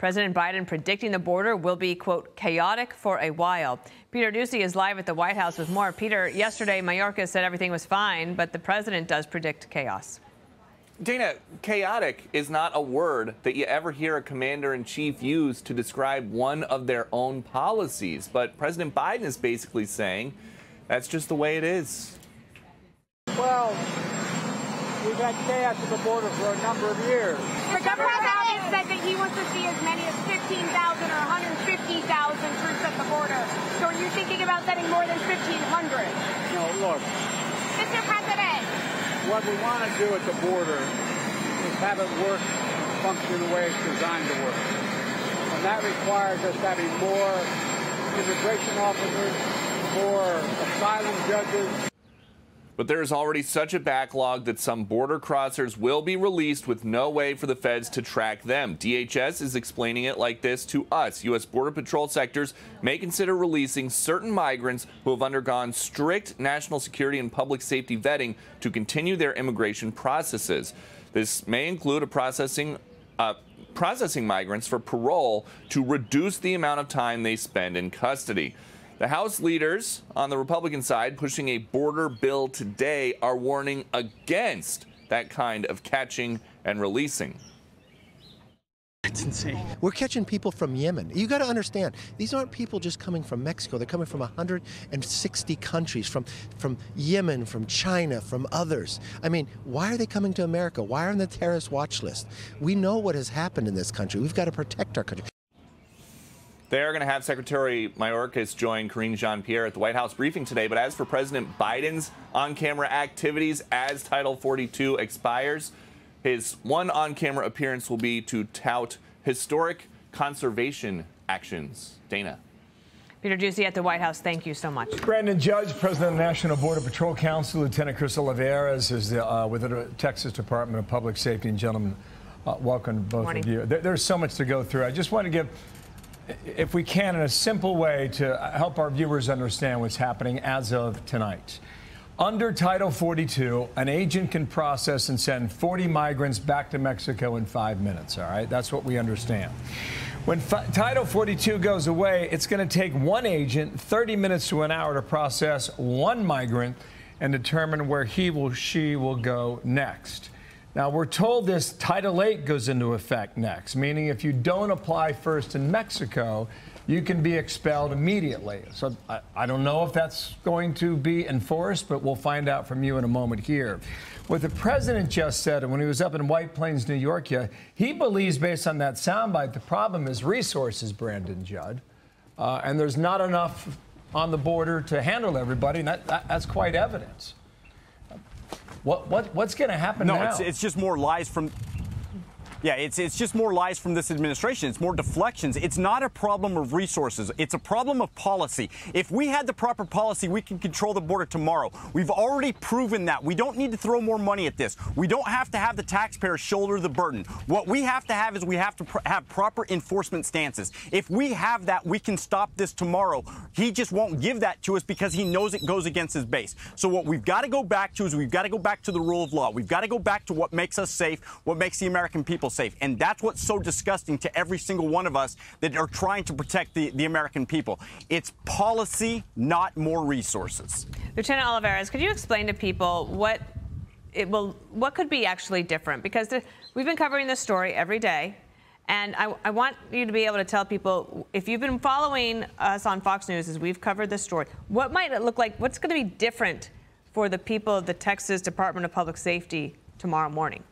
President Biden predicting the border will be, quote, chaotic for a while. Peter Doocy is live at the White House with more. Peter, yesterday Mayorkas said everything was fine, but the president does predict chaos. Dana, chaotic is not a word that you ever hear a commander in chief use to describe one of their own policies. But President Biden is basically saying that's just the way it is. Well, we've had chaos at the border for a number of years. The governor has said that he wants to see as many as 15,000 or 150,000 troops at the border. So are you thinking about sending more than 1,500? No, look. Mr. President. What we want to do at the border is have it work and function the way it's designed to work. And that requires us having more immigration officers, more asylum judges, but there is already such a backlog that some border crossers will be released with no way for the feds to track them. DHS is explaining it like this to us. U.S. Border Patrol sectors may consider releasing certain migrants who have undergone strict national security and public safety vetting to continue their immigration processes. This may include a processing uh, processing migrants for parole to reduce the amount of time they spend in custody. The House leaders on the Republican side pushing a border bill today are warning against that kind of catching and releasing. It's insane. We're catching people from Yemen. You got to understand, these aren't people just coming from Mexico. They're coming from 160 countries, from from Yemen, from China, from others. I mean, why are they coming to America? Why are on the terrorist watch list? We know what has happened in this country. We've got to protect our country. They're going to have Secretary Mayorkas join Karine Jean-Pierre at the White House briefing today. But as for President Biden's on-camera activities as Title 42 expires, his one on-camera appearance will be to tout historic conservation actions. Dana. Peter Doocy at the White House, thank you so much. Brandon Judd, President of the National Border Patrol Council, Lieutenant Chris Olivarez is the, uh, with the Texas Department of Public Safety. And gentlemen, uh, welcome both Morning. of you. There, there's so much to go through. I just want to give if we can, in a simple way to help our viewers understand what's happening as of tonight. Under Title 42, an agent can process and send 40 migrants back to Mexico in five minutes, all right? That's what we understand. When Title 42 goes away, it's going to take one agent 30 minutes to an hour to process one migrant and determine where he or she will go next. Now, we're told this Title 8 goes into effect next, meaning if you don't apply first in Mexico, you can be expelled immediately. So I, I, don't know if that's going to be enforced, but we'll find out from you in a moment here. What the president just said when he was up in White Plains, New York, he believes, based on that soundbite, the problem is resources, Brandon Judd. Uh, and there's not enough on the border to handle everybody, and that, that, that's quite evident. What, what, what's going to happen no, now? No, it's, it's just more lies from yeah, it's, it's just more lies from this administration. It's more deflections. It's not a problem of resources. It's a problem of policy. If we had the proper policy, we can control the border tomorrow. We've already proven that. We don't need to throw more money at this. We don't have to have the taxpayers shoulder the burden. What we have to have is we have to pr have proper enforcement stances. If we have that, we can stop this tomorrow. He just won't give that to us because he knows it goes against his base. So what we've got to go back to is we've got to go back to the rule of law. We've got to go back to what makes us safe, what makes the American people safe. And that's what's so disgusting to every single one of us that are trying to protect the, the American people. It's policy, not more resources. Lieutenant Olivarez, could you explain to people what it will, what could be actually different? Because the, we've been covering this story every day. And I, I, want you to be able to tell people, if you've been following us on Fox News as we've covered this story, what might it look like? What's going to be different for the people of the Texas Department of Public Safety tomorrow morning?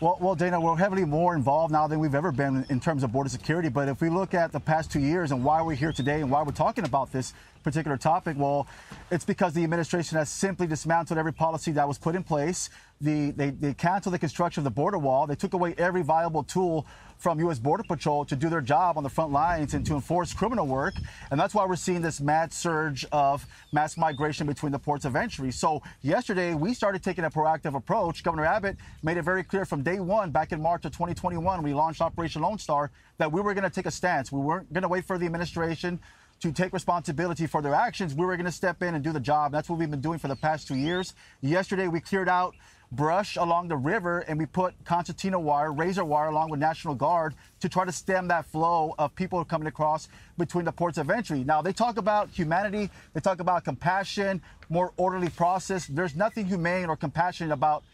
Well, well, Dana, we're heavily more involved now than we've ever been in terms of border security. But if we look at the past two years and why we're here today and why we're talking about this particular topic, well, it's because the administration has simply dismantled every policy that was put in place. The, they, they canceled the construction of the border wall. They took away every viable tool from U.S. Border Patrol to do their job on the front lines and to enforce criminal work. And that's why we're seeing this mad surge of mass migration between the ports of entry. So yesterday, we started taking a proactive approach. Governor Abbott made it very clear from day one, back in March of 2021, we launched Operation Lone Star, that we were going to take a stance. We weren't going to wait for the administration to take responsibility for their actions. We were going to step in and do the job. That's what we've been doing for the past two years. Yesterday, we cleared out brush along the river and we put concertina wire, razor wire along with National Guard to try to stem that flow of people coming across between the ports of entry. Now, they talk about humanity, they talk about compassion, more orderly process. There's nothing humane or compassionate about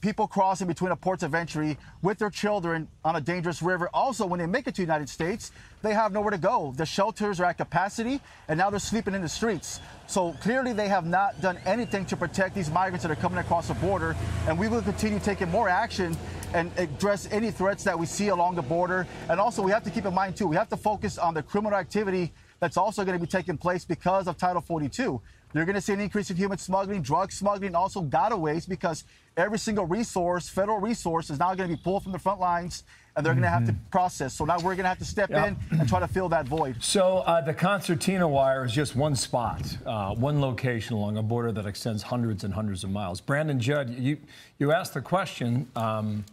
people crossing between the ports of entry with their children on a dangerous river. Also, when they make it to the United States, they have nowhere to go. The shelters are at capacity, and now they're sleeping in the streets. So clearly, they have not done anything to protect these migrants that are coming across the border, and we will continue taking more action and address any threats that we see along the border. And also, we have to keep in mind, too, we have to focus on the criminal activity that's also going to be taking place because of Title 42. You're going to see an increase in human smuggling, drug smuggling, also gotaways because every single resource, federal resource, is now going to be pulled from the front lines and they're going to have to process. So now we're going to have to step in and try to fill that void. So uh, the concertina wire is just one spot, uh, one location along a border that extends hundreds and hundreds of miles. Brandon Judd, you you asked the question. Um,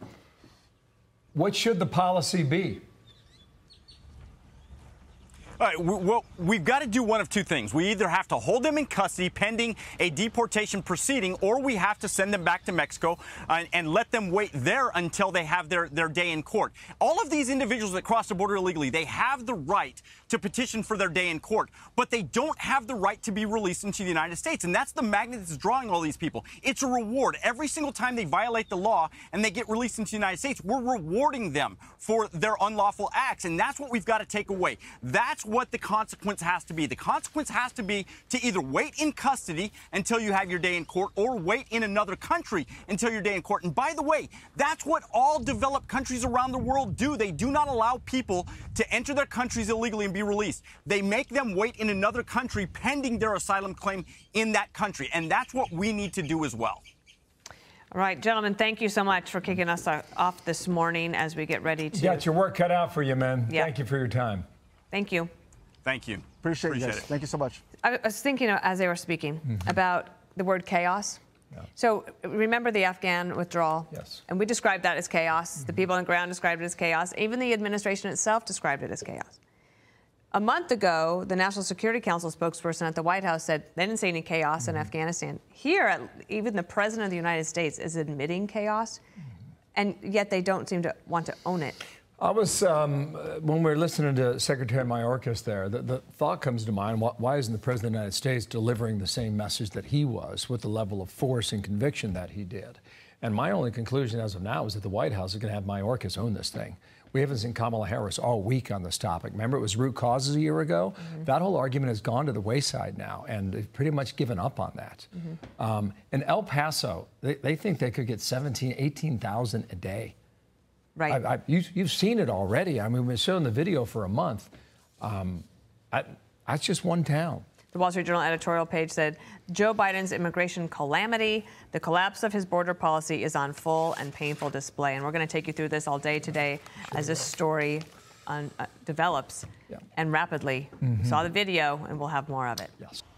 what should the policy be? All right, well, we've got to do one of two things. We either have to hold them in custody pending a deportation proceeding, or we have to send them back to Mexico and, and let them wait there until they have their, their day in court. All of these individuals that cross the border illegally, they have the right to petition for their day in court, but they don't have the right to be released into the United States. And that's the magnet that's drawing all these people. It's a reward. Every single time they violate the law and they get released into the United States, we're rewarding them for their unlawful acts. And that's what we've got to take away. That's what the consequence has to be. The consequence has to be to either wait in custody until you have your day in court or wait in another country until your day in court. And by the way, that's what all developed countries around the world do. They do not allow people to enter their countries illegally and be released. They make them wait in another country pending their asylum claim in that country. And that's what we need to do as well. All right, gentlemen, thank you so much for kicking us off this morning as we get ready to. You got your work cut out for you, man. Yeah. Thank you for your time. Thank you. Thank you. Appreciate, you Appreciate guys. it. Thank you so much. I was thinking as they were speaking Mm-hmm. about the word chaos. So remember the Afghan withdrawal? Yes. And we described that as chaos. The mm-hmm. people on the ground described it as chaos. Even the administration itself described it as chaos. A month ago, the National Security Council spokesperson at the White House said they didn't see any chaos in mm-hmm. Afghanistan. Here, even the President of the United States is admitting chaos, mm-hmm. and yet they don't seem to want to own it. I was um, when we were listening to Secretary Mayorkas there. The, the thought comes to mind: why, isn't the President of the United States delivering the same message that he was with the level of force and conviction that he did? And my only conclusion as of now is that the White House is going to have Mayorkas own this thing. We haven't seen Kamala Harris all week on this topic. Remember, it was root causes a year ago. That whole argument has gone to the wayside now, and they've pretty much given up on that. Um, in El Paso, they, they think they could get 17, 18,000 a day. Right. I, I, you, you've seen it already. I mean, we've been showing the video for a month. Um, I, that's just one town. The Wall Street Journal editorial page said Joe Biden's immigration calamity, the collapse of his border policy is on full and painful display. And we're going to take you through this all day today as this story un, uh, develops Yeah. and rapidly. Saw the video, and we'll have more of it. Yes.